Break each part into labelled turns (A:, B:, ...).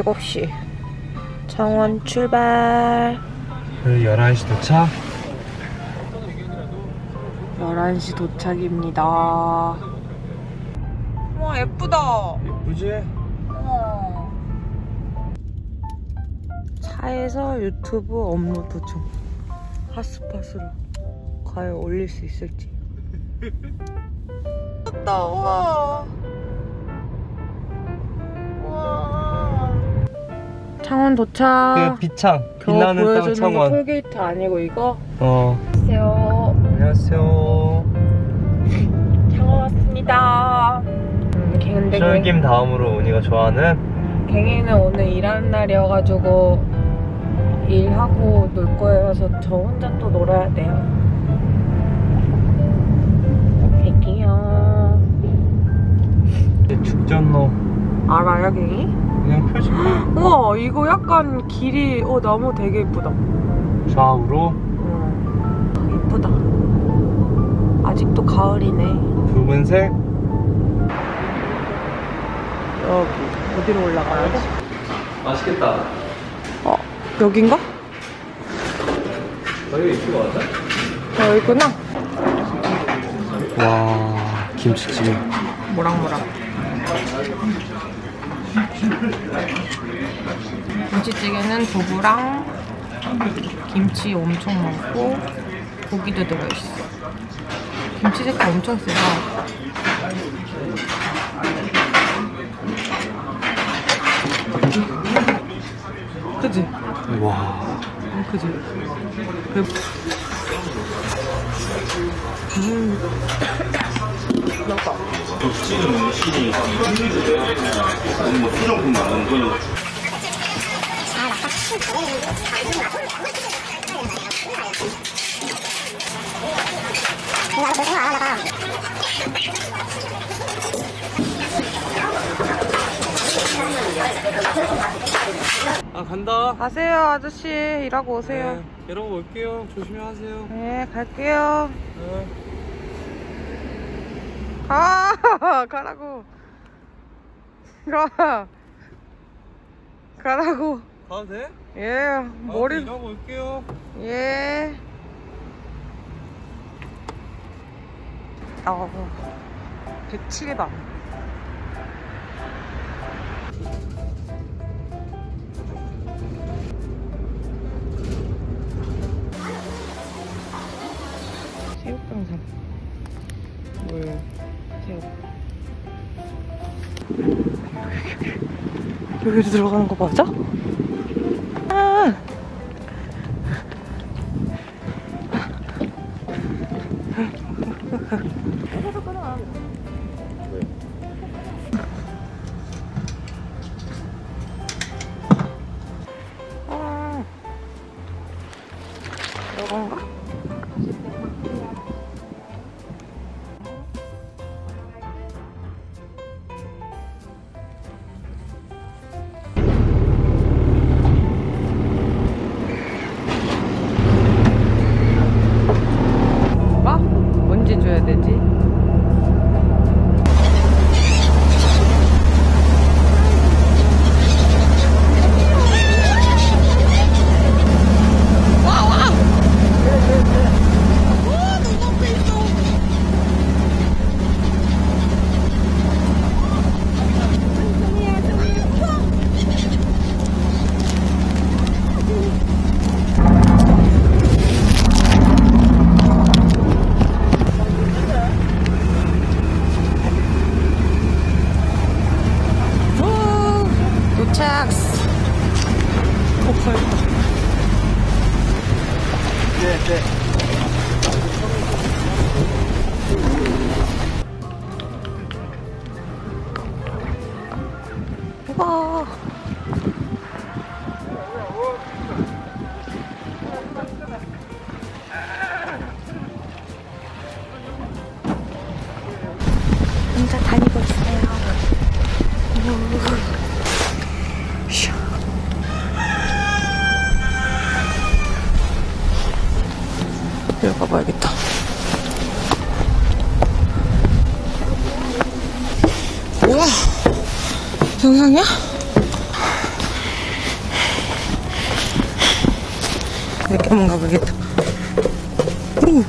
A: 7시. 정원 출발.
B: 11시 도착.
A: 11시 도착입니다. 와 예쁘다.
B: 예쁘지?
A: 어. 차에서 유튜브 업로드 중. 핫스팟으로 과연 올릴 수 있을지. 좋다. 우와 창원 도착.
B: 그 비창 빛나는 땅 창원.
A: 톨게이트 아니고 이거?
B: 어.
A: 안녕하세요.
B: 안녕하세요.
A: 창원 왔습니다. 음, 걔 근데 걔-
B: 쫄김 다음으로 운이가 좋아하는?
A: 갱이는 오늘 일하는 날이어가지고 일하고 놀 거여서 저 혼자 또 놀아야 돼요. 갱이요.
B: 죽전로.
A: 알아요, 갱이?
B: 그냥 표지판
A: 우와, 이거 약간 길이, 어, 나무 되게 이쁘다.
B: 좌우로
A: 음, 이쁘다. 아직도 가을이네.
B: 붉은색
A: 여기, 어디로 올라가야 돼?
B: 맛있겠다
A: 어, 여긴가?
B: 여기 이거 맞아?
A: 어, 여기구나.
B: 와 김치찌개
A: 모락모락. 김치찌개는 두부랑 김치 엄청 많고 고기도 들어있어. 김치 색깔 엄청 세다. 그지?
B: 와
A: 응, 그지? 그... 음.
B: 아 간다
A: 가세요, 아저씨. 일하고 오세요.
B: 네, 여러분 올게요 조심히 하세요
A: 네, 갈게요.
B: 네.
A: 가! 가라고. 가. 가라고.
B: 가도 돼?
A: 예, 머리.
B: 아, 일하고 올게요
A: 예. 어, 107방. 여기로 들어가는 거 맞아? 아! 와. 영상이야? 이렇게 한번 가봐야겠다. 오.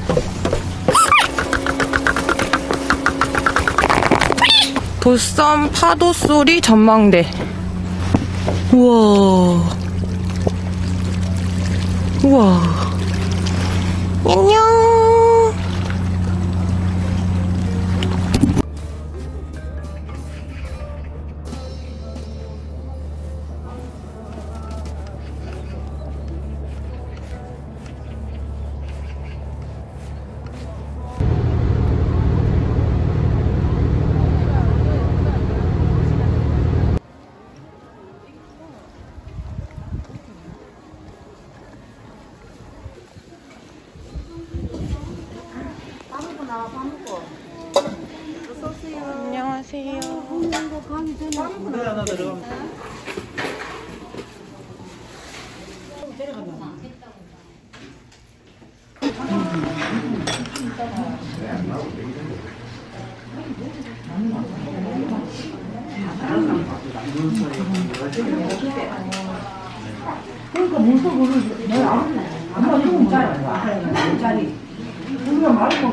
A: 도섬 파도 소리 전망대. 우와. 우와.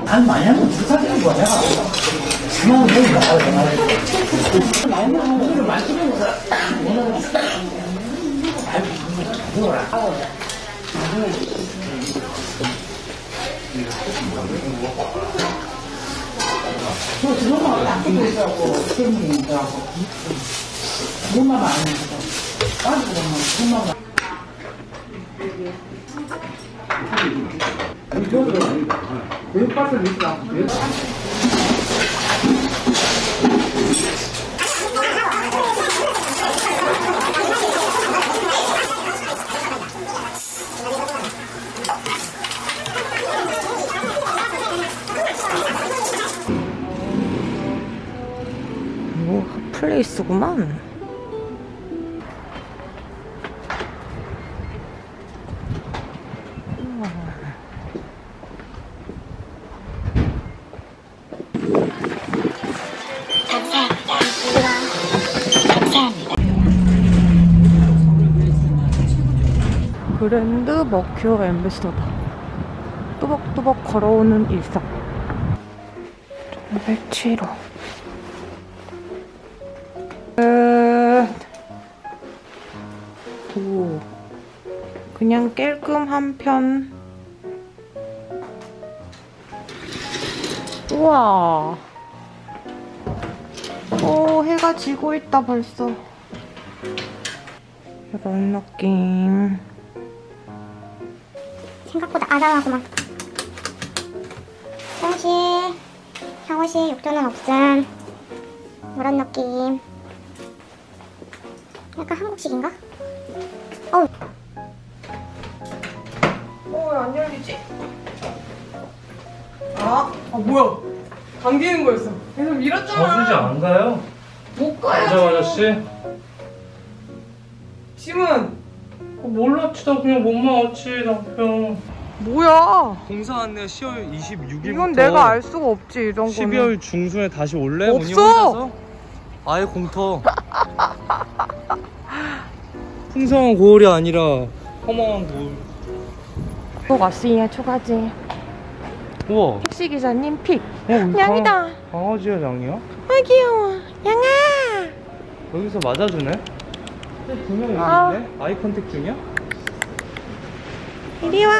C: 아니 많이 하면 부사지는 거야. 그만 해봐. 많이 하면 술을 마시는 거야. 저 들어가면 약속도 있어갖고, 그런 게 있더라고. 몸만 안 해서. 빠지고 그러면 몸만 외국가서 있더라고.
A: 오, 핫플레이스구만. 그랜드 머큐어 엠베서더 또박또박 걸어오는 일상 107호 끝. 오. 그냥 깔끔한 편. 우와. 오, 해가 지고 있다, 벌써. 이런 느낌.
D: 생각보다 아담하구만. 화장실, 샤워실, 욕조는 없음. 이런 느낌. 약간 한국식인가? 어우,
A: 어, 왜안 열리지? 아, 아, 뭐야. 당기는 거였어. 계속 밀었잖아.
B: 저수지 안 가요?
A: 못 가요.
B: 여자 아저씨?
A: 짐은
B: 몰랐지 나 그냥 몸만 왔지 남편
A: 뭐야?
B: 공사 안내 10월 26일부터
A: 이건 내가 알 수가 없지, 이런 거는.
B: 12월 중순에 다시 올래?
A: 없어!
B: 아예 공터 풍성한 고을이 아니라 허망한 고을
A: 꼭 왔으니까 초가지.
B: 우와
A: 택시 기사님 픽.
B: 어,
A: 양이다.
B: 강, 강아지야 양이야?
A: 아 귀여워. 양아.
B: 여기서 맞아주네? 두명
A: 아.
B: 있는데? eye contact 중이야?
A: 이리 와.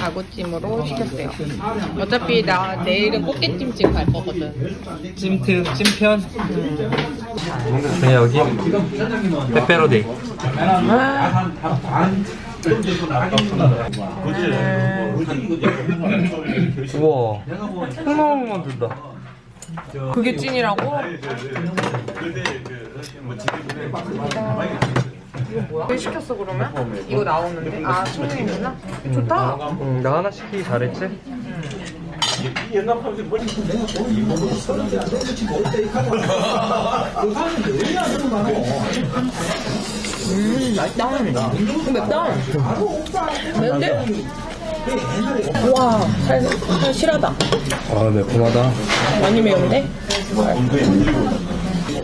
A: 아구찜으로 시켰어요. 어차피 나 내일은 꽃게찜집 갈 거거든.
B: 찜트, 찜편. 네, 여기. 빼빼로데이. 우와. 콩나물만 든다.
A: 그게 찐이라고? 이거 뭐야? 왜 시켰어 그러면? 이거 나오는데? 아 손님이구나? 좋다.
B: 응, 나 하나 시키기 잘했지?
A: 음 맛있다. 맵다. 매운데? 와, 살, 살 실하다.
B: 아, 매콤하다.
A: 많이 매운데?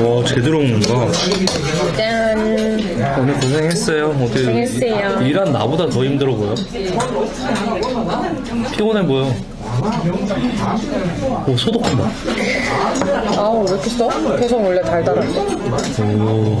B: 와, 제대로 먹는다.
A: 짠.
B: 오늘 고생했어요. 어떻게
A: 고생했어요.
B: 일한 나보다 더 힘들어 보여. 피곤해 보여. 오, 소독한다.
A: 아우, 왜 이렇게 써? 계속 원래 달달한데?
B: 오.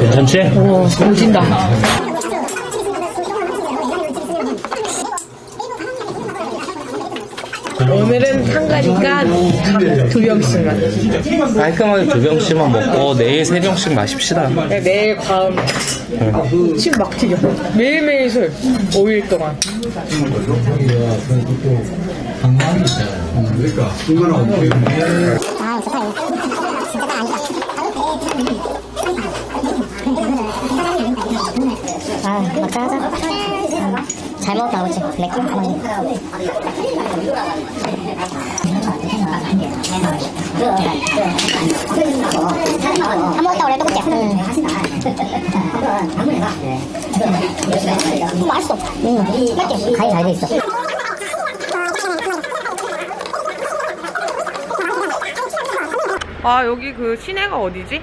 B: 괜찮지?
A: 오진다. 오늘은 한가니까 각두 병씩만.
B: 깔끔하게 두 병씩만 먹고 내일 세 병씩 마십시다.
A: 네, 내일 과음. 침 막 튀겨. 매일매일 술. 5일 동안.
D: 아, 좋다. 이거. 진짜가 아니다. 아, 막자 하자. 잘 먹었다, 그치? 매콤하네. 다 먹었다, 원래 똑같지? 응. 음, 맛있어. 응. 맛있지? 간이 잘돼 있어.
A: 아, 여기 그 시내가 어디지?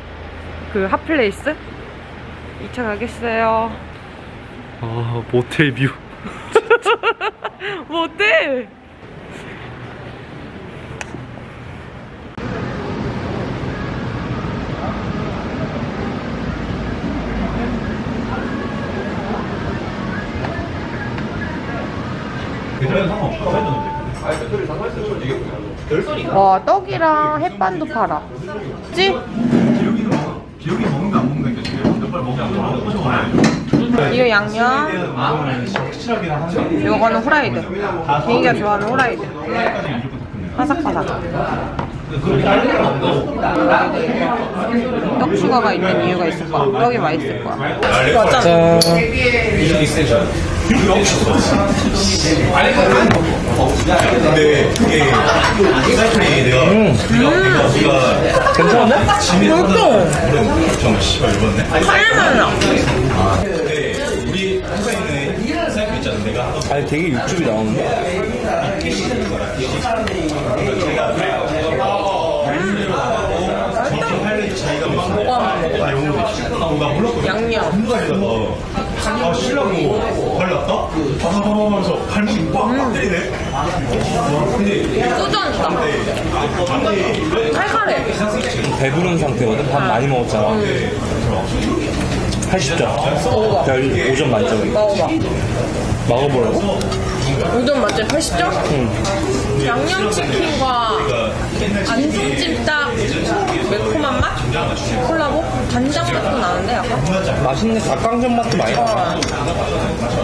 A: 그 핫플레이스? 2차 가겠어요.
B: 아, 모텔 뷰.
A: 뭐어 와 떡이랑 햇반도 팔아. 찌?
E: 기억이 먹는다 안 먹는다 이게 몇발 먹는다 안 먹는다
A: 이거 양념. 이거는 후라이드. 개인기가 좋아하는 후라이드. 바삭바삭. 떡 추가가 있는 이유가 있을 거야. 떡이 맛있을 거야. 맞잖아.
B: 짠.
E: 근데 그게 사이클이 내가
B: 음,
E: 내가
B: 괜찮은데?
E: 짐이 하다 좀 씨발 열받네
A: 카라멜
E: 근데 우리 회사에 있는 사이클 있잖아 내가 하던
B: 아니, 되게 육즙이 나오는데?
E: 정확히 할래 차이가
A: 뭐가 먹어?
E: 나 몰랐거든
A: 양념.
E: 공간에다가 아 쉬려고 발랐다? 바바바바 하면서 발목이 빡빡 때리네 근데
A: 소주 한 잔. 칼칼해.
B: 배부른 상태거든? 밥 많이 먹었잖아. 80점.
A: 먹어봐.
B: 별 5점 만점에.
A: 먹어봐.
B: 먹어보라고?
A: 우동 맛집 80점?
B: 응.
A: 양념치킨과 안주찜 딱 매콤한 맛? 콜라보? 간장 맛도 나는데 약간?
B: 맛있는 닭강정 맛도 많이 나.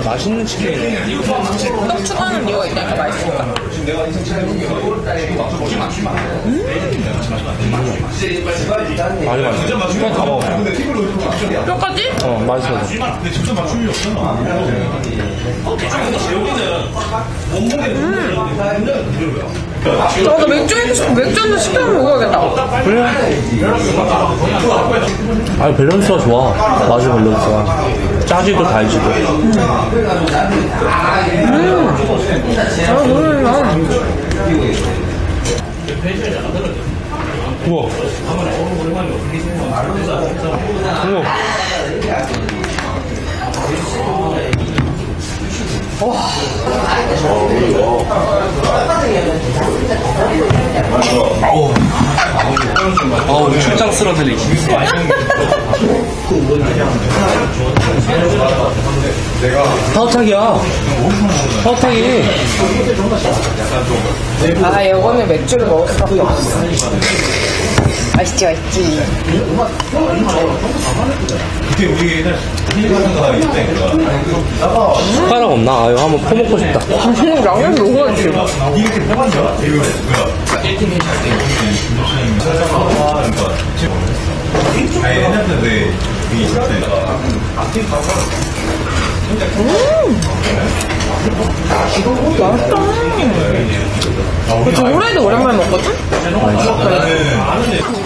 B: 맛있는 치킨이네.
A: 떡 추가하는 이유가 있다니까 맛있으니까.
B: 아주 맛있어. 그냥 다 먹어.
A: 뼈까지?
B: 어, 맛있어.
E: 맞춤이 없잖 아.
A: 어, 나 맥주 먹고 싶어. 맥주 한잔 시켜 먹어야겠다.
B: 그래. 아, 밸런스가 좋아. 맛이 밸런스가. 짜지도 달지도.
A: 아, 모르겠나.
B: 우와. 우와. 어우, 출장 쓸어들리기. 파우탁이야. 파우탁이.
A: 아, 이거는 맥주를 먹을 수밖에 없어. 맛있지, 맛있지.
E: 그때 우리 옛날.
B: 숟가락 없나? 아, 이거 한번 퍼먹고 싶다.
A: 음, 라면 먹어야지.
E: 이렇게 뽑았냐? 이거 뭐야? 1팀이 잘 되고 찾아봐. 아니 옛날 때내 이 있을 때 앞팀 가서
A: 저 올해도 오랜만에 먹거든?
E: 네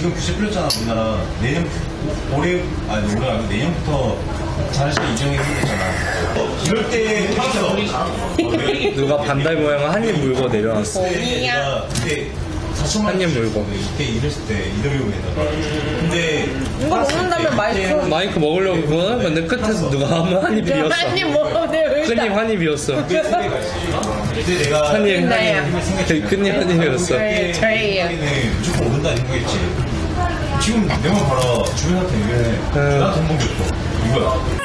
E: 지금 규제 풀렸잖아, 우리나라. 내년, 올해, 아니, 올해 아니고 내년부터 자율시장 이정이 생겼잖아. 이럴 때, 했어.
B: 누가 반달 모양을 한입 물고 내려놨어.
E: 내가 그때 4천만
B: 한입 물고.
E: 이때 일했을 때 이더리움에다가. 근데.
A: 이거 먹는다면 마이크.
B: 마이크 먹으려고 그거는 근데 끝에서 누가 하면 한입 비었어.
A: 한입 돼,
B: 끝입 한 입이었어.
E: 그때 내가.
B: 한 입,
A: 나야.
B: 끝입 한 입이었어.
A: 네, 저예요.
E: 는 무조건 오른다는 생각했지. 지금 내말 봐라. 주변한테 얘기해. 나돈 번게 없어. 이거야.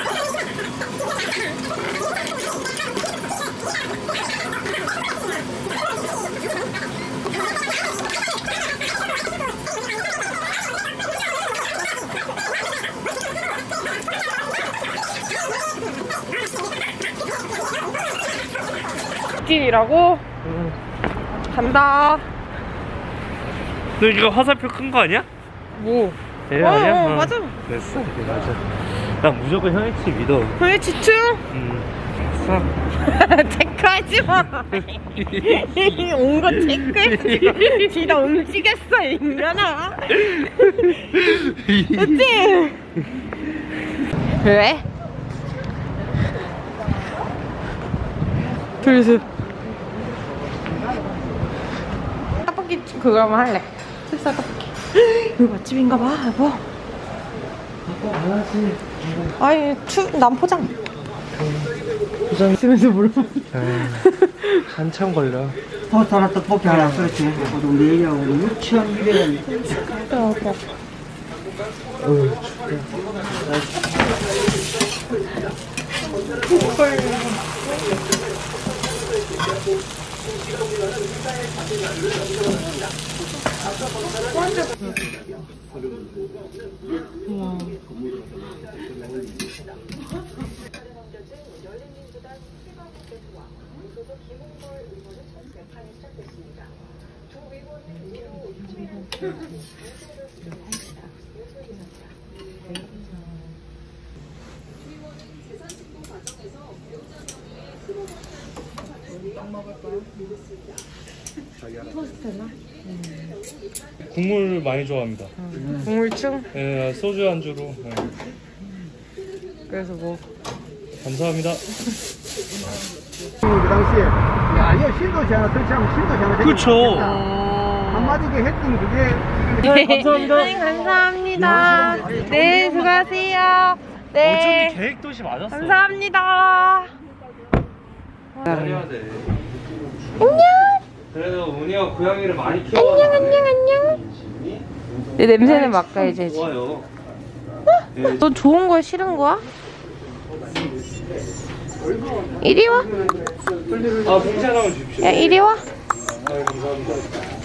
A: 길이라고? 간다.
B: 너 이거 화살표 큰 거 아니야?
A: 뭐?
B: 예,
A: 어,
B: 아니야?
A: 어, 맞아.
B: 됐어, 이게 맞아. 난 무조건 형이치 믿어.
A: 왜 지추?
B: 음. 싹.
A: 체크하지 마. 온 거 체크했어 지금. 지가 움직였어 인간아. 그치? 왜? 둘 셋. 떡볶이 그거 한번 할래. 찹쌀 떡볶이. 여기 맛집인가 봐 여보. 아니 추 남포장. 포장 있으면서 물어봐.
B: 한참 걸려.
C: 하나 떡볶이 하나 그렇지. 그리고 내일하고 6,200원. 우와.
B: 재선 신고 과정에서 국물 많이 좋아합니다.
A: 우울증?
B: 예, 소주 안주로. 예.
A: 그래서 뭐
B: 감사합니다.
C: 그 당시에 야 이거 신도시하나 설치하면 신도시하나
B: 그쵸.
C: 한마디게 했던 그게
A: 네, 감사합니다. 네, 감사합니다. 네, 수고하세요. 네,
B: 계획 도시 맞았어.
A: 감사합니다.
B: 해야 돼.
A: 안녕.
B: 그래도 운이가 고양이를 많이 키워.
A: 안녕, 안녕, 안녕. 내 냄새는 맡아야지.
B: 좋아요.
A: 너 좋은 거야, 싫은 거야? 이리 와.
B: 아, 봉사랑을 주십시오.
A: 야, 이리 와.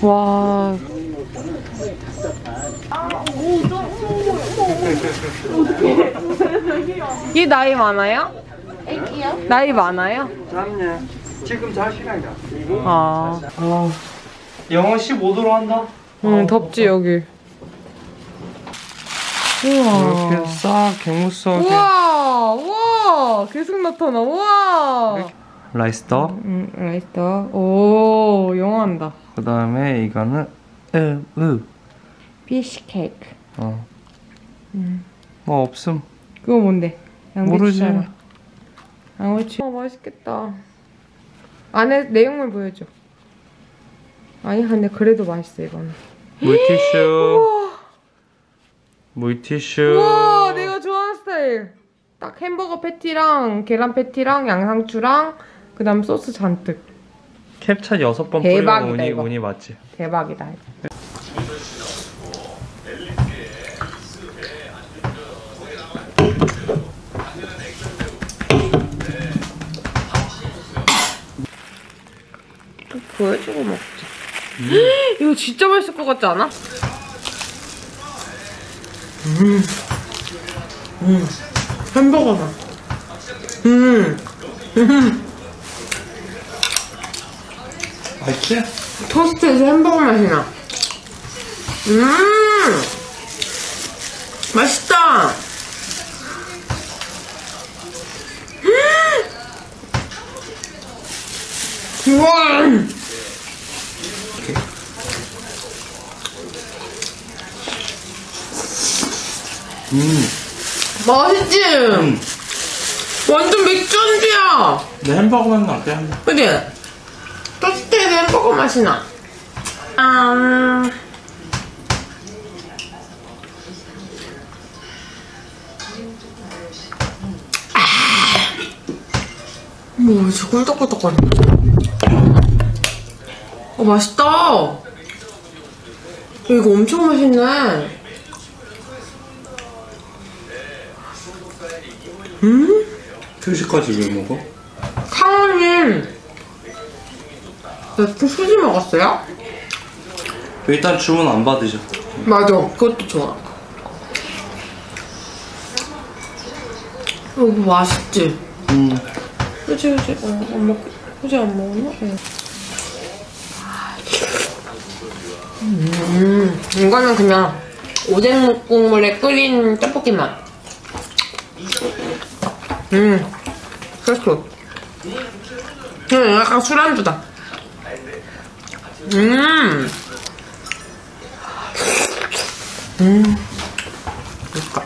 A: 와. 얘 나이 많아요? 나이 많아요?
B: 그럼요. 지금 잘 시간이다.
A: 아.
B: 어, 영하 15도로 한다.
A: 응, 덥지, 여기. 우와.
B: 이렇게 싹 갱무석에
A: 우와, 우와. 계속 나타나, 우와.
B: 라이스터.
A: 응, 라이스터. 오, 영화한다.
B: 그 다음에 이거는 으, 으.
A: 피쉬 케이크.
B: 어. 뭐 없음.
A: 그거 뭔데?
B: 모르지.
A: 양배추잖아. 양배추. 어, 맛있겠다. 안에 내용물 보여줘. 아니, 근데 그래도 맛있어, 이거는.
B: 물티슈. 물티슈.
A: 우와, 내가 좋아하는 스타일. 딱 햄버거 패티랑 계란 패티랑 양상추랑 그다음 소스 잔뜩.
B: 캡차 6번
A: 대박이다,
B: 뿌리면 운이,
A: 이거.
B: 운이 맞지.
A: 대박이다. 보여주고 먹자. 이거 진짜 맛있을 것 같지 않아? 음. 음. 햄버거다. 음.
B: 맛있지?
A: 토스트에서 햄버거 맛이 나. 음! 맛있다! 음! 우와! 맛있지? 완전 맥주 안주야!
B: 내 햄버거 맛 나게 한
A: 그지? 토스트에서 햄버거 맛이 나. 아, 뭐, 진짜 꿀떡꿀떡거려. 어, 맛있다. 이거 엄청 맛있네.
B: 휴식까지 왜 먹어?
A: 강원님, 나 수지 먹었어요?
B: 일단 주문 안 받으죠.
A: 맞아, 그것도 좋아. 어, 이거 맛있지?
B: 음.
A: 그치, 그치. 어, 안 먹, 그치, 안 먹었나? 응. 음, 이거는 그냥 오뎅 국물에 끓인 떡볶이 맛. 음, 그렇죠. 그냥 약간 술안주다. 음. 음. 맛있다.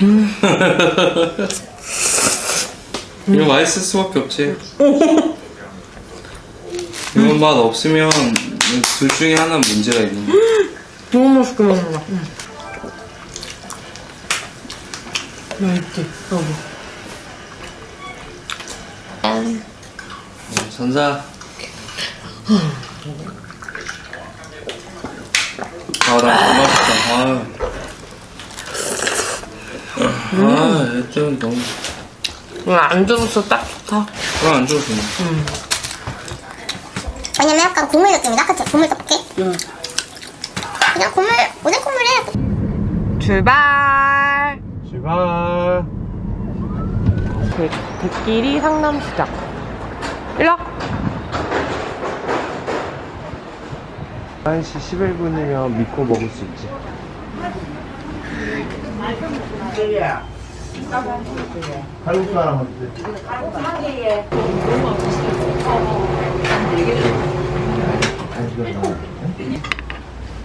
B: 이거 맛있을 수밖에 없지. 이거 맛 없으면 둘 중에 하나 는 문제가 있는 거야.
A: 너무 맛있게 먹는다. 응. 맛있지? 여기.
B: 전자. 아, 나 고맙다. 아유. 아, 일단 너무.
A: 이거 안 줘서 딱 좋다.
B: 그럼 안 줘도 되네.
D: 왜냐면 약간 국물 느낌이다. 그치? 국물 떡볶이? 응. 그냥 국물, 오뎅 국물에
A: 출발!
B: 출발.
A: 그, 대끼리 상남시장. 일로 와.
B: 1시 11분이면 믿고 먹을 수 있지.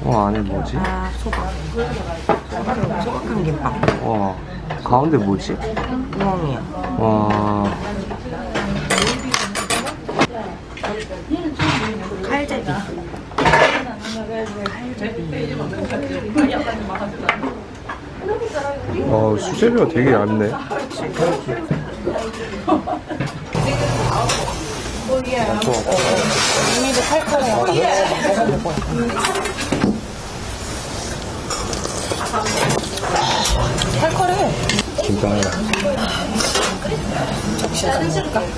B: 와, 안에 뭐지?
A: 아, 소박. 소박한 김밥.
B: 와, 가운데 뭐지?
A: 우엉이야.
B: 와,
A: 칼제비.
B: 어, 수제비가 되게 얇네.
A: 언니도 칼칼해. 칼칼해.
B: 김빵.
A: 접시에 담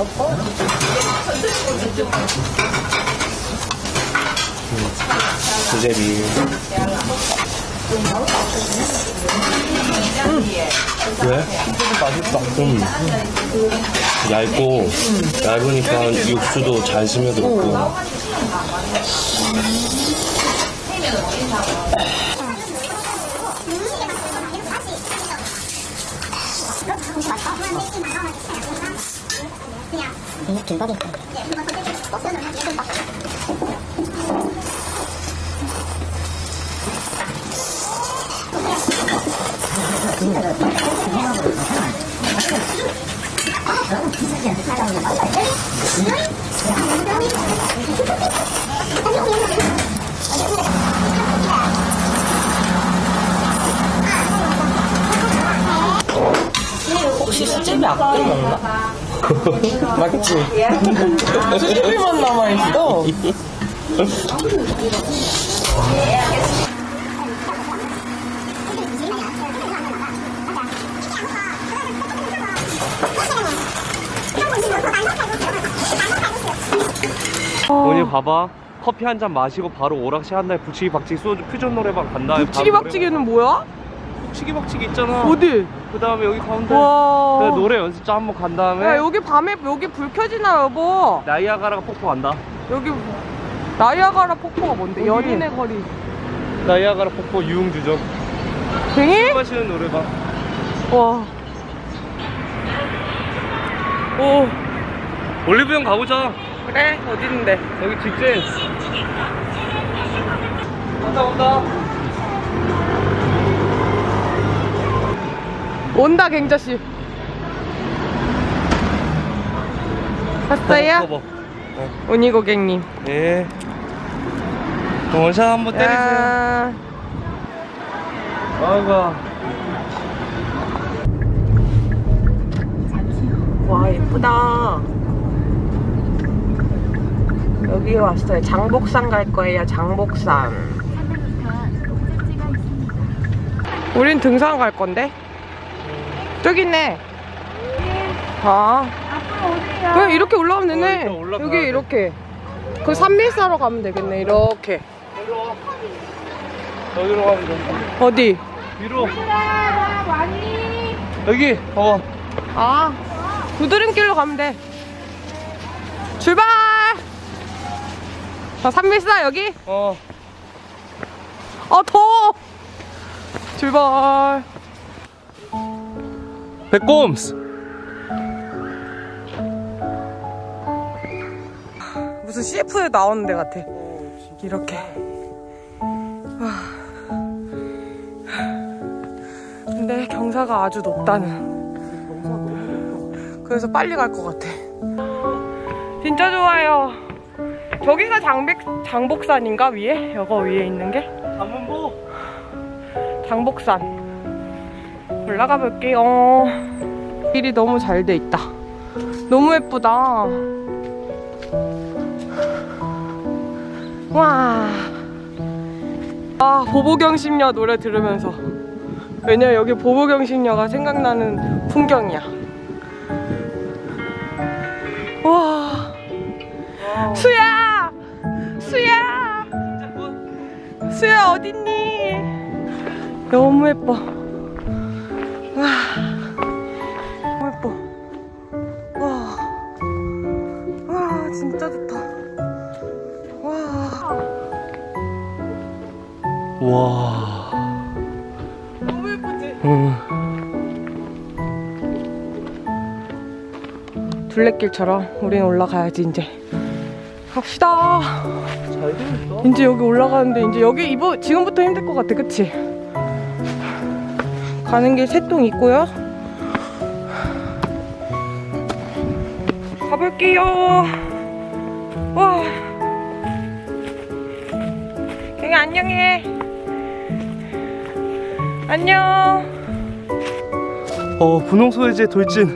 A: 을까?
B: 수제비. 왜? 맛있다. 좀 얇고 얇으니까 육수도 잘 스며들고.
D: 이 김밥이
A: 혹시 수제비 아껴 먹나? 맞지? 수제비만 남아있어.
B: 오늘 봐봐. 커피 한 잔 마시고 바로 오락실 한날 북치기 박치기 소주 퓨전 노래방 간 다음에
A: 북치기
B: 바로
A: 박치기는 뭐야?
B: 북치기 박치기 있잖아.
A: 어디?
B: 그 다음에 여기 가운데
A: 와.
B: 노래 연습장 한번 간 다음에
A: 야 여기 밤에 여기 불 켜지나 여보?
B: 나이아가라가 폭포 간다.
A: 여기 나이아가라 폭포가 뭔데?
B: 여기.
A: 연인의 거리.
B: 나이아가라 폭포 유흥주점.
A: 뱅이?
B: 술 마시는 노래방.
A: 와. 오.
B: 올리브영 가보자.
A: 그래 어디 있는데?
B: 여기 직진. 온다 온다.
A: 온다 갱자씨. 봤어요?
B: 커버.
A: 오니 고객님.
B: 예. 원샷 한번 때리세요.
A: 야.
B: 아이고.
A: 와 예쁘다. 여기 왔어요. 장복산 갈 거예요. 장복산. 우린 등산 갈 건데. 저기 있네. 아. 그냥 이렇게 올라가면 되네.
B: 어, 올라가야
A: 여기
B: 돼.
A: 이렇게. 그 산밀사로 가면 되겠네. 이렇게.
B: 어디로 가면 돼?
A: 어디?
B: 위로. 여기. 어.
A: 아, 구드림길로 가면 돼. 출발! 자, 산밀사 여기?
B: 어.
A: 아, 더워! 출발!
B: 백곰스.
A: 무슨 CF에 나오는 데 같아. 이렇게. 와. 근데 경사가 아주 높다는. 그래서 빨리 갈 것 같아. 진짜 좋아요. 저기가 장백, 장복산인가 위에? 여거 위에 있는 게?
B: 단문보.
A: 장복산. 올라가 볼게요. 길이 너무 잘 돼 있다. 너무 예쁘다. 와. 아, 보보경심녀 노래 들으면서. 왜냐면 여기 보보경심녀가 생각나는 풍경이야. 와. 수야! 수야! 수야, 어딨니? 너무 예뻐. 와. 너무 예뻐. 와. 와, 진짜 좋다. 와.
B: 와.
A: 너무 예쁘지?
B: 응.
A: 둘레길처럼 우리는 올라가야지 이제 갑시다. 이제 여기 올라가는데 이제 여기 이거 지금부터 힘들 것 같아 그치? 가는 길 새똥 있고요 가볼게요. 와. 갱이 안녕해. 안녕.
B: 어 분홍소해제 돌진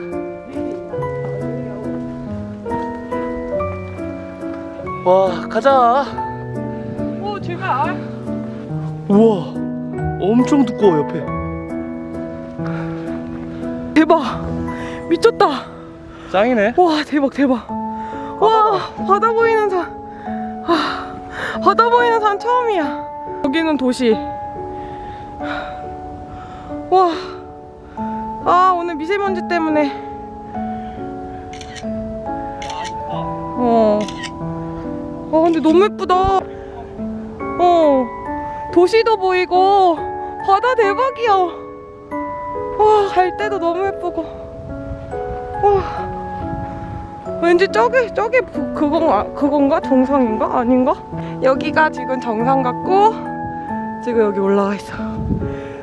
B: 와 가자
A: 오, 제발.
B: 우와 엄청 두꺼워 옆에
A: 대박. 미쳤다.
B: 짱이네
A: 와, 대박, 대박. 와, 바다 보이는 산. 아, 바다 보이는 산 처음이야. 여기는 도시. 와. 아, 오늘 미세먼지 때문에. 어. 아, 근데 너무 예쁘다. 어. 도시도 보이고, 바다 대박이야. 와, 갈 때도 너무 예쁘고. 와. 왠지 저기 저기 부- 그건가 그건가 정상인가 아닌가? 여기가 지금 정상 같고 지금 여기 올라가 있어.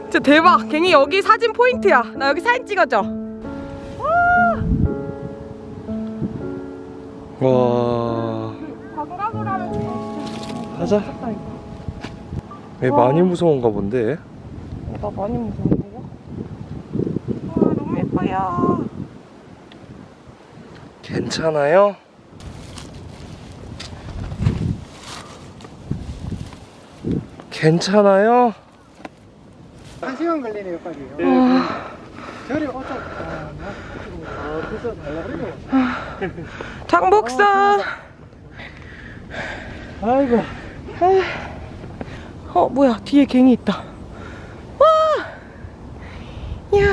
A: 진짜 대박. 갱이 여기 사진 포인트야. 나 여기 사진 찍어줘.
B: 와
A: 관광을 하면
B: 가자 얘 많이 무서운가 본데
A: 나 많이 무서운데 요? 와 너무 예뻐요.
B: 괜찮아요? 괜찮아요?
C: 한 시간 걸리네요, 여기까지. 저리 어쩌 아, 그래서 달라 그래요.
A: 장복사.
C: 아이고.
A: 어 뭐야 뒤에 갱이 있다. 와. 이야.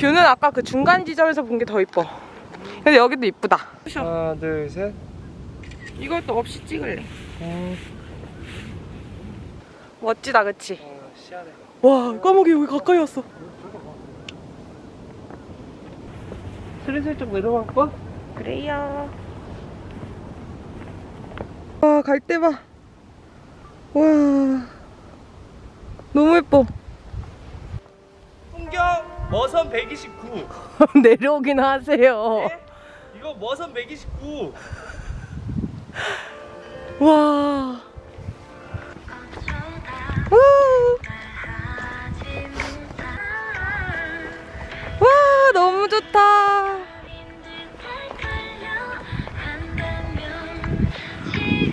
A: 뷰는 아까 그 중간 지점에서 본 게 더 이뻐. 근데 여기도 이쁘다.
B: 하나 둘셋
A: 이것도 없이 찍을래. 멋지다, 그치? 와, 까마귀 여기 가까이 왔어.
B: 슬슬 내려갈까?
A: 그래요. 와, 갈때 봐. 와. 너무 예뻐.
B: 풍경 머선 129
A: 내려오긴 하세요.
B: 이거 머선 129
A: 와. 우. 와, 너무 좋다.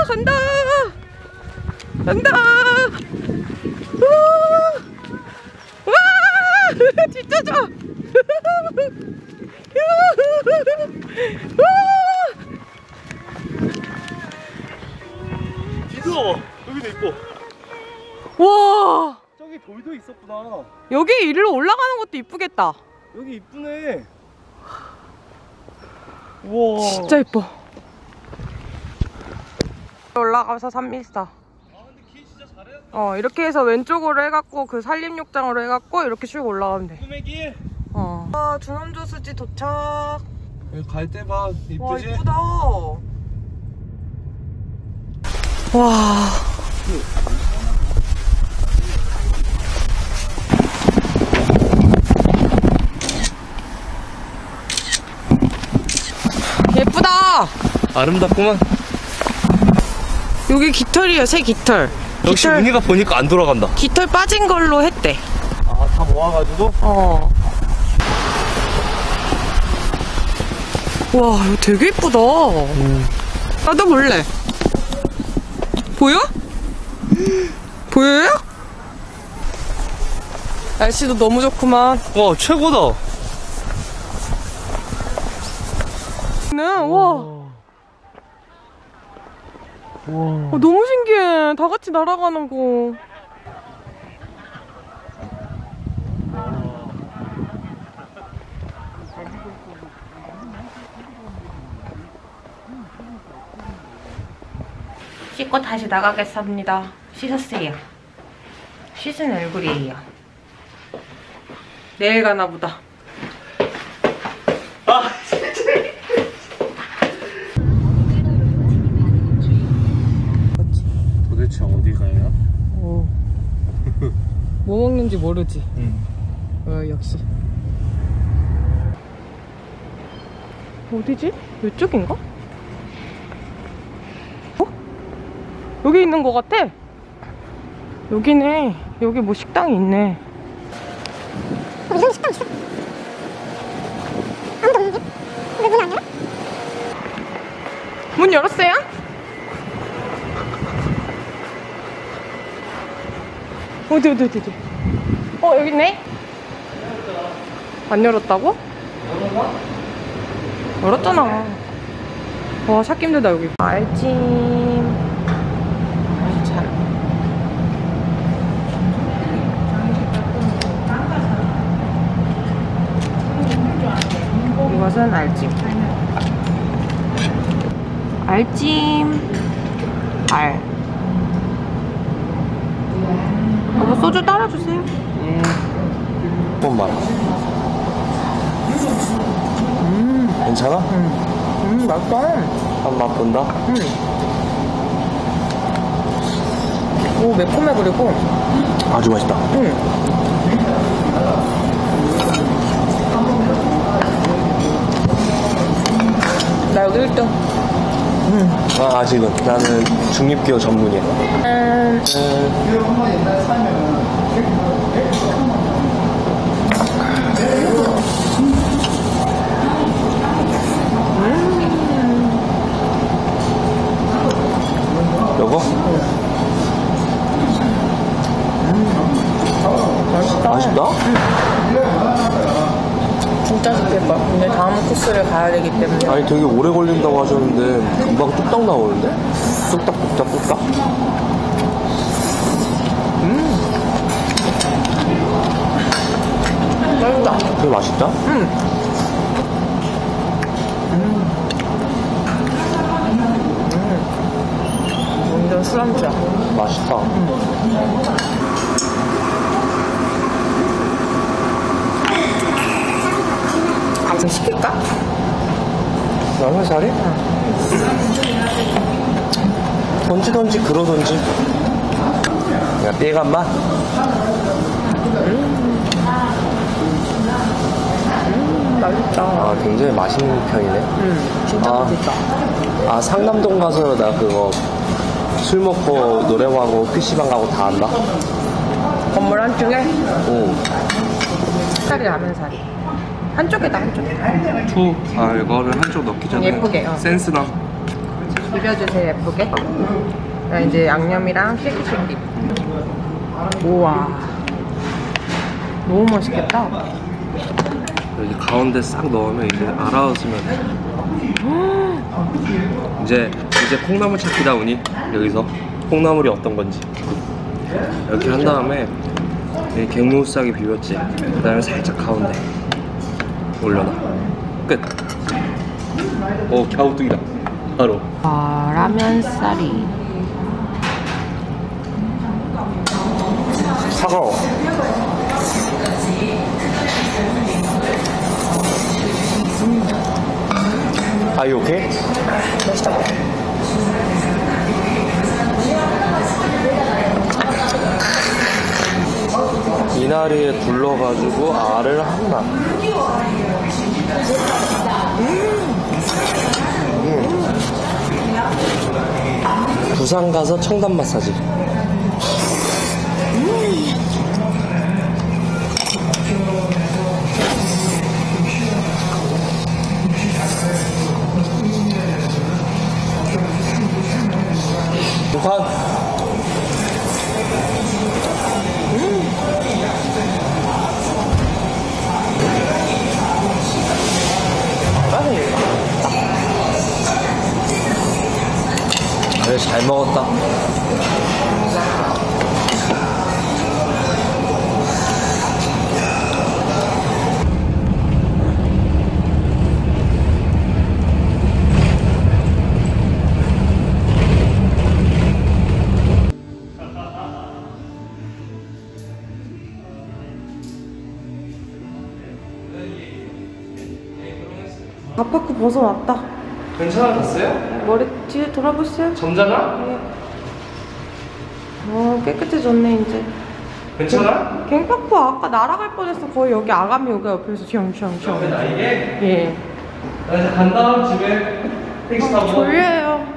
A: 간다. 간다. 우. 와, 진짜 좋아. 우.
B: 뒤도 여기도 있고.
A: 와.
B: 저기 돌도 있었구나.
A: 여기 일로 올라가는 것도 이쁘겠다.
B: 여기 이쁘네. 우와
A: 진짜 이뻐. 올라가서 산밀사 어 이렇게 해서 왼쪽으로 해갖고 그 산림욕장으로 해갖고 이렇게 쭉 올라가면 돼.
B: 꿈의 길
A: 어. 아 주남조수지 도착.
B: 여기 갈때 봐.
A: 와
B: 이쁘지?
A: 이쁘다. 와. 예쁘다.
B: 아름답구만.
A: 여기 깃털이야 새 깃털
B: 역시
A: 깃털,
B: 문희가 보니까 안 돌아간다
A: 깃털 빠진 걸로 했대
B: 아 다 모아가지고?
A: 어. 와, 이거 되게 이쁘다. 나도 볼래. 보여? 보여요? 날씨도 너무 좋구만.
B: 와 최고다
A: 는 와. 어, 너무 신기해. 다 같이 날아가는 거. 씻고 다시 나가겠습니다. 씻었어요. 씻은 얼굴이에요. 내일 가나 보다. 뭐 먹는지 모르지.
B: 응.
A: 어, 역시. 어디지? 이쪽인가? 어? 여기 있는 것 같아. 여기네. 여기 뭐 식당이 있네.
D: 무슨 식당 있어? 아무도 없는데? 왜 문 안 열어?
A: 문 열었어요? 어디 어디 어디 어디? 어 여기 있네. 안 열었다고? 열었잖아. 와 찾기 힘들다 여기. 알찜. 잘. 이것은 알찜. 알찜 알 여보 소주 따라주세요.
F: 조금만. 괜찮아?
A: 음. 맛있다.
F: 한맛 본다?
A: 오 매콤해 그리고.
F: 아주 맛있다.
A: 나 여기 1등
F: 아, 아직은. 나는 중립기어 전문이야.
A: 음,
F: 여보?
A: 맛있다
F: 맛있다?
A: 진짜 거야 근데 다음 코스를 가야 되기 때문에.
F: 아니, 되게 오래 걸린다고 하셨는데, 금방 뚝딱 나오는데? 뚝딱, 뚝딱, 뚝딱?
A: 맛있다.
F: 되게 맛있다?
A: 완전 술안주야.
F: 맛있다.
A: 아좀 시킬까?
F: 나는 살이? 던지 던지 그러던지 야 삐간 맛?
A: 맛있다
F: 아 굉장히 맛있는 편이네
A: 음 진짜
F: 아.
A: 맛있다
F: 아 상남동 가서 나 그거 술 먹고 노래방하고 PC방 가고 다 한다?
A: 건물 한쪽에
F: 오
A: 살이 라면 살이 한쪽에다 한쪽에
F: 투. 아 이거를 한쪽 넣기 전에
A: 예쁘게, 어.
F: 센스나
A: 비벼주세요 예쁘게. 자, 이제 양념이랑 쉐키쉐키 우와. 너무 맛있겠다.
F: 여기 가운데 싹 넣으면 이제 알아웃으면 돼. 이제 이제 콩나물 찾기다 우니? 여기서. 콩나물이 어떤 건지. 이렇게 한 다음에 이 갱무싹이 비볐지. 그 다음에 살짝 가운데 올려놔 끝. 오, 갸우뚱이다. 바로.
A: 아, 라면 쌀이.
F: 차가워. Are you okay? 이나리에 둘러가지고 알을 한나. 음. 부산 가서 청담 마사지. 부산. 그래 잘 먹었다.
A: 아파크 벗어왔다
F: 괜찮아졌어요?
A: 머리 돌아보세요.
F: 점잖아?
A: 어 깨끗해졌네 이제.
F: 괜찮아?
A: 갱파크 아까 날아갈 뻔했어. 거의 여기 아가미 여기 옆에서 휘영휘영휘영.
F: 나이게?
A: 예.
B: 나 이제 간다 집에 택시 타고.
A: 졸려요.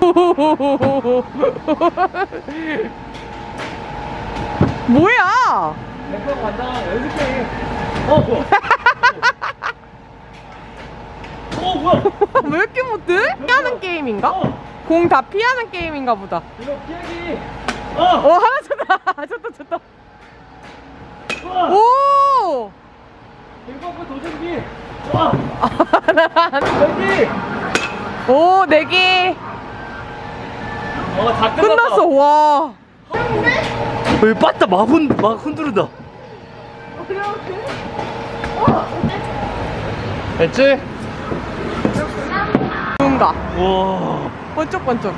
A: 뭐야?
B: 내거 간다. 연습해 어. 뭐야 어 뭐야
A: 왜 이렇게 못해? 피하는 게임인가? 공다 피하는 게임인가 보다.
B: 이거 피하기
A: 어, 하나 쳤다. 쳤다, 쳤다. 오!
B: 빙봉구 도전기 와 여기
A: 오, 내기.
B: 어다
A: 끝났어, 와.
B: 왜 빠따 막, 흔, 막 흔들다 됐지?
A: 뭔가.
B: 와
A: 번쩍번쩍.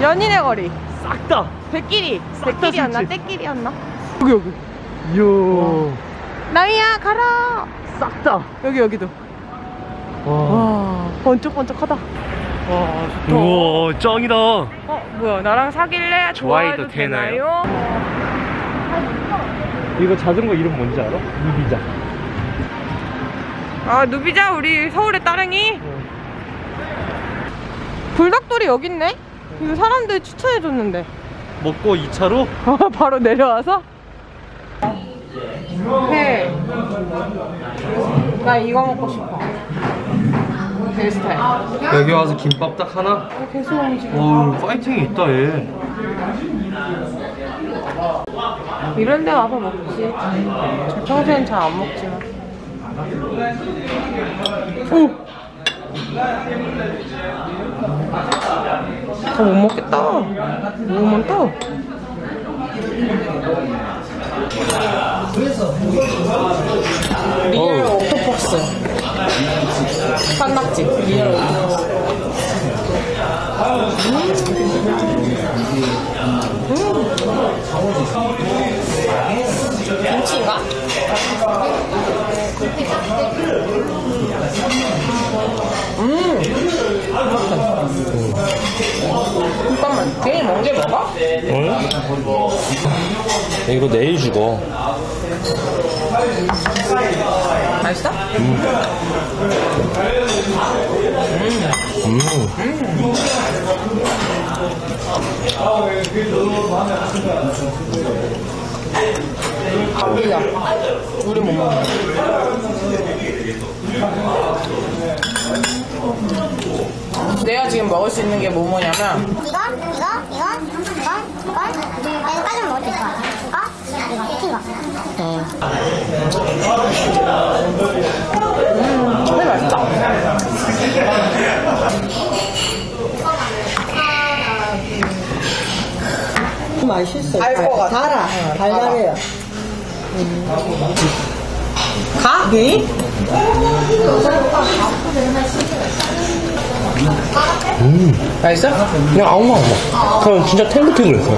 A: 연인의 거리.
B: 싹다
A: 백끼리.
B: 싹다
A: 백끼리였나?
B: 좋지.
A: 떼끼리였나? 여기, 여기.
B: 이야
A: 나이야, 가라.
B: 싹다
A: 여기, 여기도.
B: 와,
A: 와, 번쩍번쩍하다.
B: 와 좋다 우와 짱이다
A: 어, 뭐야, 나랑 사귈래?
B: 좋아해도 되나요? 이거 자전거 이름 뭔지 알아? 누비자
A: 아, 누비자, 우리 서울의 따릉이. 불닭돌이 여기 있네? 이거 사람들이 추천해줬는데.
B: 먹고 2차로
A: 바로 내려와서? 회. 나 이거 먹고 싶어. 내 스타일.
B: 여기 와서 김밥 딱 하나?
A: 계속 움직여.
B: 어 파이팅이 있다 얘
A: 이런 데 와서 먹지. 저 평소엔 잘 안 먹지만. 오! 더 못 먹겠다. 먹으면 또. real octopus. 산낙지. real octopus. 김치인가? 잠깐만, 괜히 멍게 먹어?
B: 응? 이거 내일 주고
A: 맛있어? 우리야. 우리 못 먹는 내가 지금 먹을 수 있는 게 뭐 뭐냐면
D: 이거, 이거, 이거, 이거, 이거. 이거 빠지면 먹을 수 같아. 이거, 이거, 익힌 거.
A: 회 맛있다.
C: 맛있어.
A: 알것 같아.
C: 달아. 달달해요.
A: 가? 네? 맛있어?
B: 그냥 아무 맛 없어 그냥 진짜 탱글탱글했어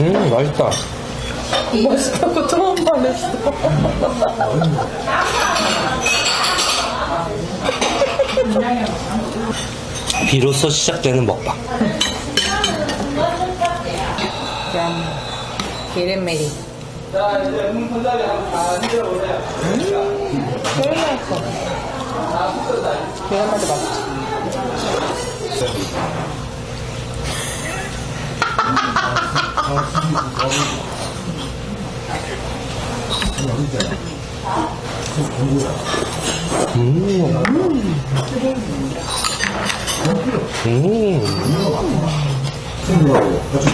B: 음 맛있다
A: 맛있다고 처음 말했어.
B: 비로소 시작되는 먹방
A: 계란메리. 음, 제일 맛있어. 계란말이 맛있지.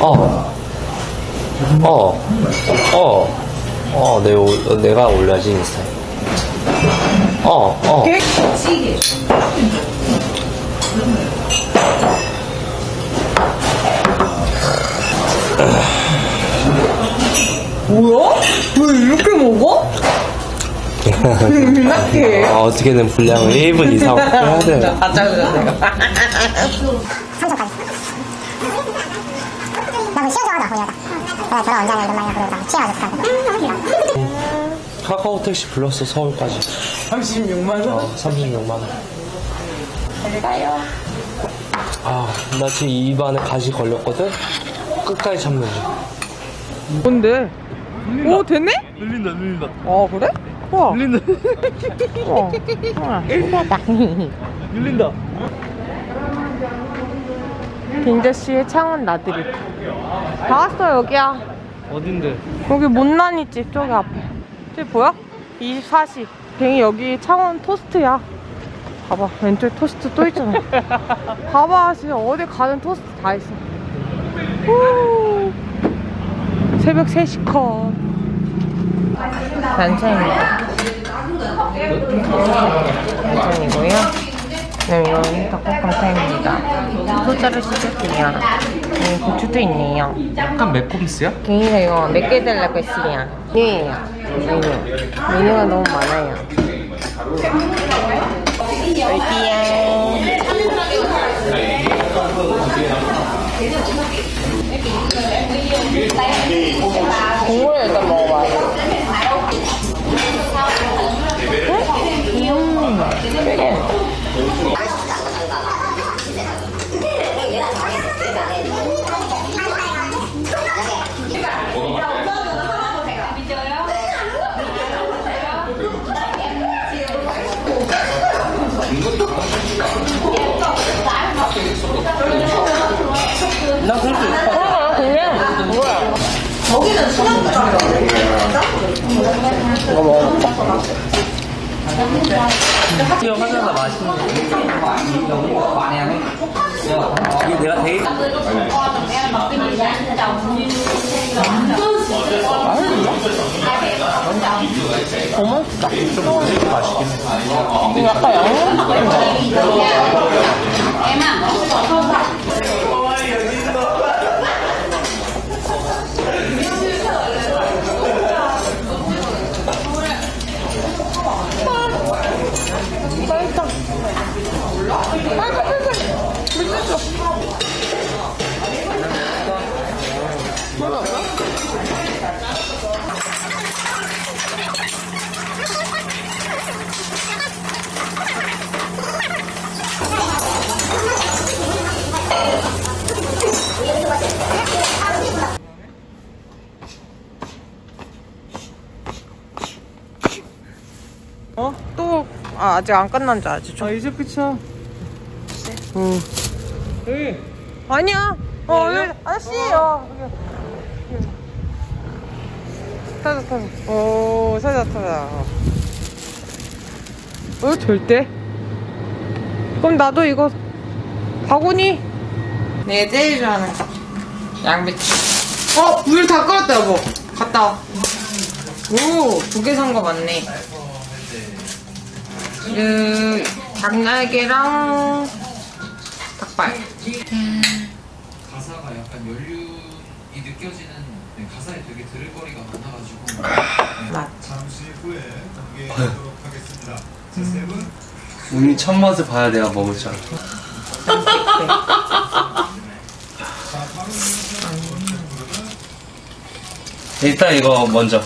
B: 어. 어. 어. 어, 내, 올- 내가 올려야지, 인스타에. 어, 어.
A: 뭐야? 왜 이렇게 먹어? 이렇게.
B: 어, 어떻게든 분량을 1분 이상 해야 돼.
A: 다 짜증나, 내가.
D: 삼성까지. 나 그거 시어줘하자, 거기다가. 내가 전화 언제 하냐, 이런 말이야. 그러다가 시어줬다.
B: 카카오 택시 불렀어, 서울까지.
A: 36만 원?
B: 어, 36만 원.
A: 잘 가요.
B: 아, 나 지금 입안에 가시 걸렸거든? 끝까지 참는 중.
A: 뭔데? 오 됐네?
B: 눌린다 눌린다
A: 어 그래? 와.
B: 눌린다
A: 와. 와. 신기하다.
B: 눌린다
A: 빈저씨의 창원 나들이. 다 왔어 여기야.
B: 어딘데?
A: 여기 못난이 집 저기 앞에. 저기 보여? 24시. 뱅이 여기 창원 토스트야. 봐봐 왼쪽에 토스트 또 있잖아. 봐봐 진짜 어디 가는 토스트 다 있어. 후. 새벽 3시 컷. 반찬입니다. 반찬이고요. 네, 이건 닭볶음탕입니다. 소자를 시켰어요. 네, 고추도 있네요.
B: 약간 매콤스야?
A: 갱이가 이거 몇개 달라고 했으냐? 네, 메뉴. 메뉴가 너무 많아요. 어디야? 국물 일단 먹어봐요. 음, 되게.
B: 나 그럴 수 있어.
A: 아, 그냥 뭐야?
B: 이거 하자가 맛있는데 이게 내가 되게
A: 더 맛있다. 이거 약간 양념 어? 또, 아, 아직 안 끝난 줄 알지?
B: 아 이제 끝이야
A: 응.
B: 여기
A: 아니야. 어,
B: 아니야?
A: 여기, 아저씨, 어, 여기. 여기. 타자, 타자. 오, 타자, 타자. 어, 어 절대? 그럼 나도 이거, 바구니? 내 제일 좋아하는 양배추. 어, 물 다 끓었다, 여보. 갔다 와. 오, 두 개 산 거 맞네. 그, 닭날개랑 닭발.
F: 가사가 약간 연륜이 느껴지는 네, 가사에 되게 들을 거리가 많아가지고.
A: 맛.
B: 우리 첫 맛을 봐야 내가 먹을 줄 알아 일단 이거 먼저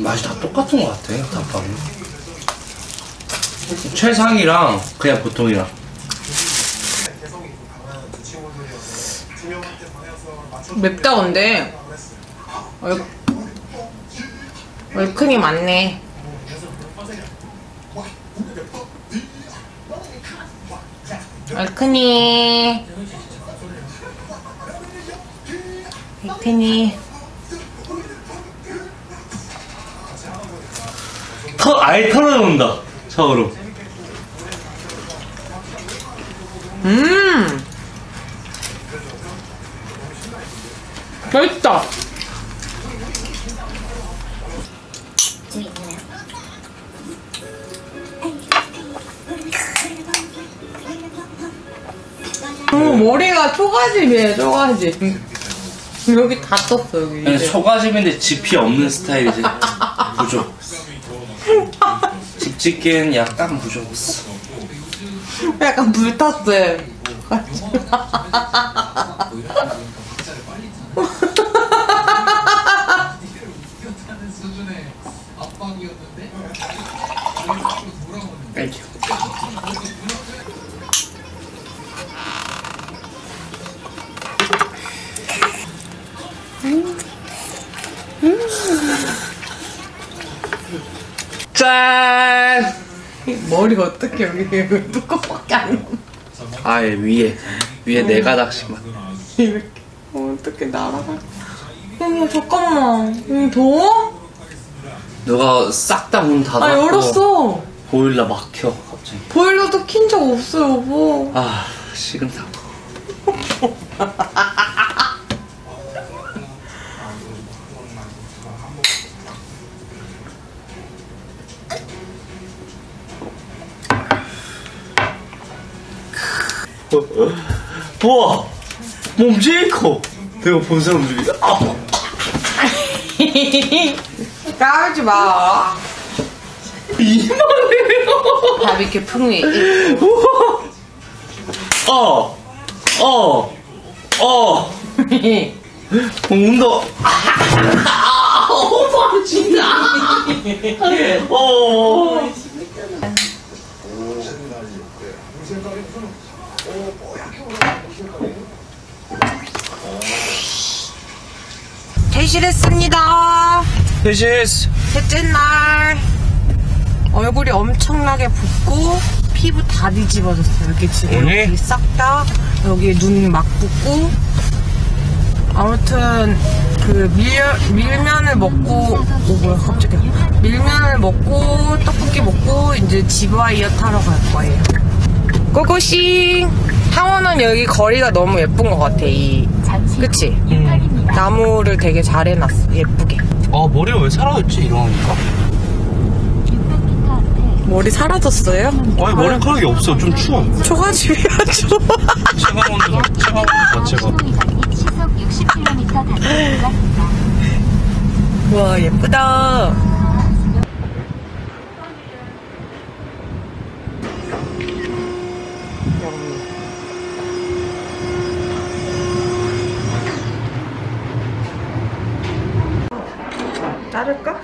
B: 맛이 다 똑같은 것 같아 닭발은. 최상이랑 그냥 보통이랑.
A: 맵다 근데. 얼, 얼큰이 많네. 얼큰이. 얼큰이
B: 터 아예 털어놓는다 처음으로.
A: 음! 맛있다! 어, 머리가 초가집이에요 초가집. 여기 다 떴어 여기. 이제.
B: 초가집인데 집이 없는 스타일이지. 부족 집 짓기엔 약간 부족했어
A: 약간 불탔어요
F: 수준의 압박이었는데 돌아오는
B: thank you
F: 짠!
A: 머리 어떻게 여기 뚜껑밖에 안
F: 아예 위에 위에 네 가닥씩만.
A: 이렇게. 어, 어떻게 날아가? 어머 잠깐만. 여기 더워?
F: 누가 싹 다 문 닫았고
A: 아 열었어.
F: 보일러 막혀 갑자기.
A: 보일러도 킨 적 없어 여보.
F: 아 식은땀 우와 몸 제일 커 내가 본 사람 중에 아
A: 까지 마
F: 이만해요
A: 바비큐 풍미
F: 우와 어 어, 어. 온다. 아, 오빠 진짜. 어.
A: 대실했습니다.
F: This
A: 셋째 날 얼굴이 엄청나게 붓고 피부 다 뒤집어졌어요. 이렇게 지금
F: 오늘?
A: 여기 싹 다 여기 눈 막 붓고. 아무튼 그 밀, 밀면을 먹고 오 뭐야 갑자기. 밀면을 먹고 떡볶이 먹고 이제 지바이어 타러 갈 거예요 고고싱 향원은 여기 거리가 너무 예쁜 것 같아 이 그치? 나무를 되게 잘 해놨어 예쁘게
F: 아 머리가 왜 사라졌지 이러니까?
A: 머리 사라졌어요?
F: 아니 머리카락이 없어 좀 추워.
A: 초가집이야 초
F: 체감 온도 체감 온도 자체가.
G: 시속 60km 단속입니다.
A: 와 예쁘다 자를까?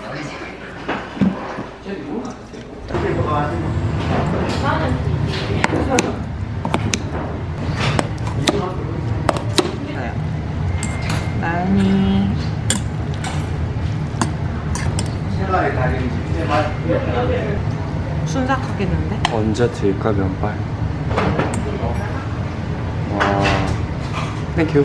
A: 나연이 순삭하겠는데?
F: 언제 들까 면발? 와. 땡큐.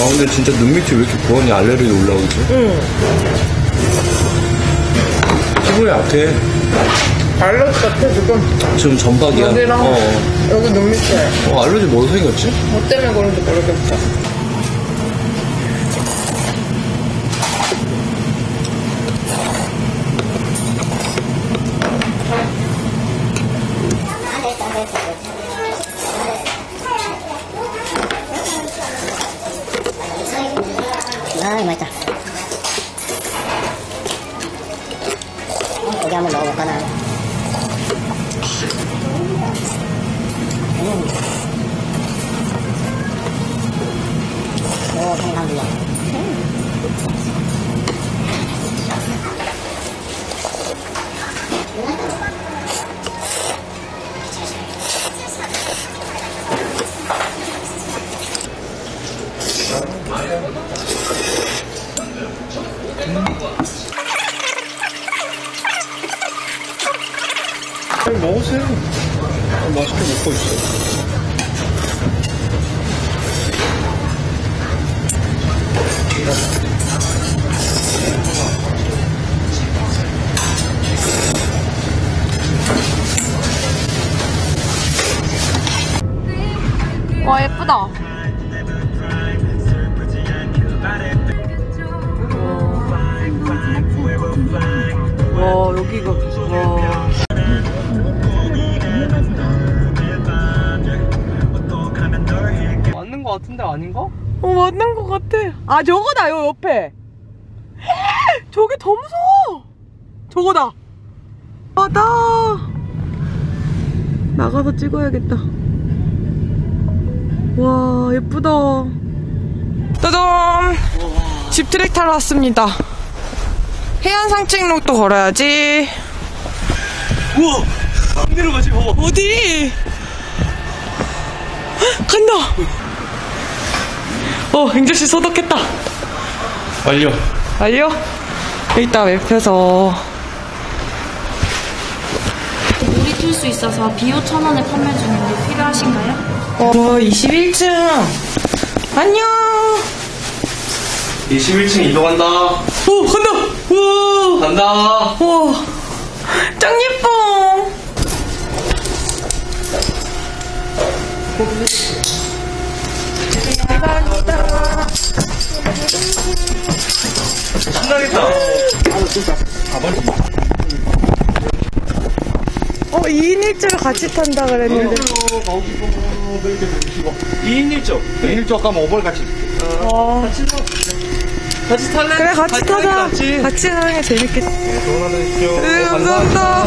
F: 아 근데 진짜 눈 밑이 왜 이렇게 부었냐 알레르기 올라오지? 응 피부 약해
A: 알러지 같아, 지금.
F: 지금 전박이야
A: 여기랑
F: 어,
A: 여기 눈 밑에.
F: 어 알레르기 뭐 생겼지?
A: 뭐 때문에 그런지 모르겠어.
F: 빨리 먹으세요 아, 맛있게 먹고 있어
A: 와, 예쁘다. 와, 여기가, 와. 맞는 거 같은데 아닌가? 어, 맞는 것 같아. 아, 저거다, 요 옆에. 저게 더 무서워. 저거다. 바다. 나가서 찍어야겠다. 와, 예쁘다. 따단! 집 트랙 타러 왔습니다. 해안 상책로도 걸어야지.
B: 우와! 안 내려가지, 봐봐.
A: 어디? 헉, 간다. 어, 행저씨 소독했다.
B: 완료.
A: 알려? 이따 웹혀서
H: 물이 튈 수 있어서 비오 천 원에 판매 중인데 필요하신가요?
A: 어, 21층. 안녕.
B: 21층 이동한다.
A: 오, 간다. 우와.
B: 간다.
A: 우와. 짱 예뻐.
B: 신나겠다.
A: 어, 2인 1조를 같이 탄다 그랬는데.
B: 2인 1조. 2인 1조 가면 5벌 같이.
A: 어.
B: 같이 탈래?
A: 그래, 같이 타자.
B: 같이.
A: 같이 타는 게 재밌겠다.
B: 좋은 하루 되십시오.
A: 네, 감사합니다.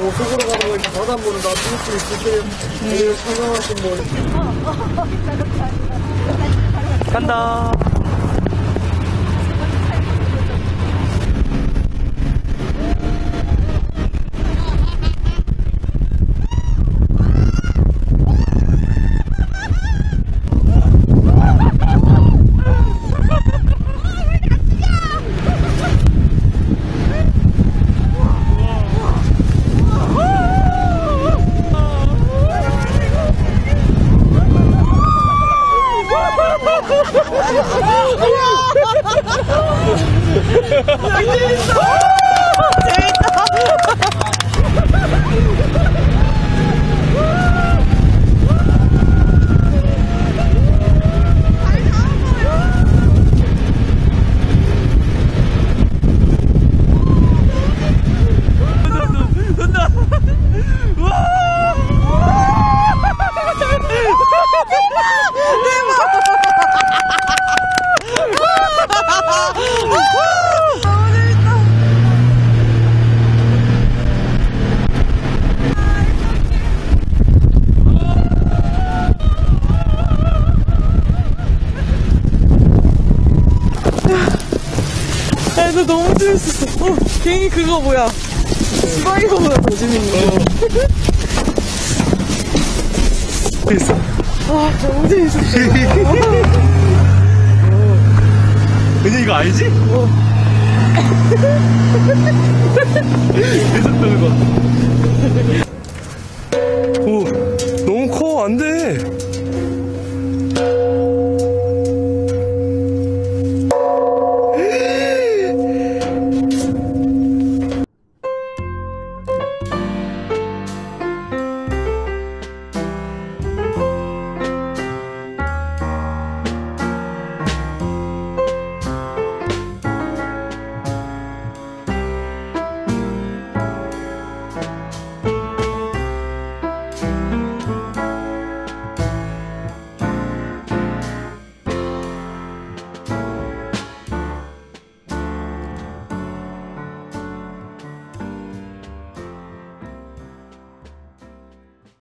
C: 버스가 고속으로 가는 거 이렇게 바닷물을 놔두고 있을 때 상상하신 분
A: 간다.